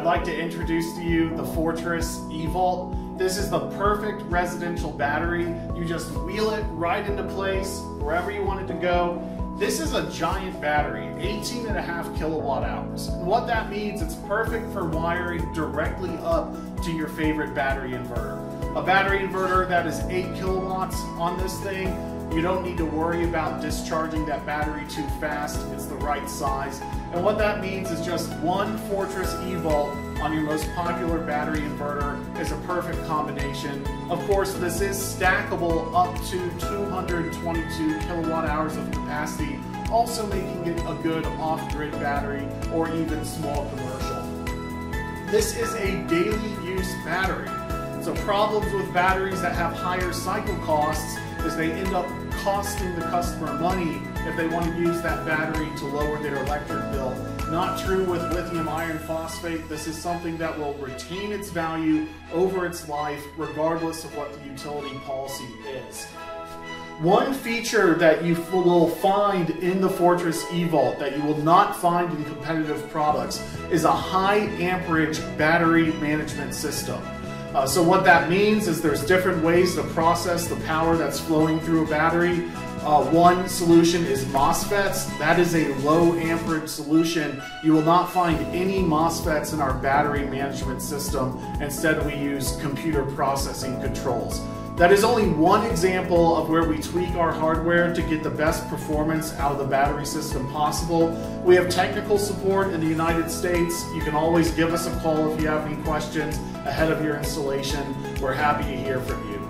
I'd like to introduce to you the Fortress eVault. This is the perfect residential battery. You just wheel it right into place wherever you want it to go. This is a giant battery, 18 and a half kilowatt hours. And what that means, it's perfect for wiring directly up to your favorite battery inverter. A battery inverter that is 8 kilowatts on this thing you don't need to worry about discharging that battery too fast. It's the right size. And what that means is just one Fortress eVault on your most popular battery inverter is a perfect combination. Of course, this is stackable up to 222 kilowatt hours of capacity, also making it a good off-grid battery or even small commercial. This is a daily. So problems with batteries that have higher cycle costs is they end up costing the customer money if they want to use that battery to lower their electric bill. Not true with lithium iron phosphate. This is something that will retain its value over its life regardless of what the utility policy is. One feature that you will find in the Fortress eVault that you will not find in competitive products is a high amperage battery management system. Uh, so what that means is there's different ways to process the power that's flowing through a battery. Uh, one solution is MOSFETs. That is a low amperage solution. You will not find any MOSFETs in our battery management system. Instead, we use computer processing controls. That is only one example of where we tweak our hardware to get the best performance out of the battery system possible. We have technical support in the United States. You can always give us a call if you have any questions ahead of your installation. We're happy to hear from you.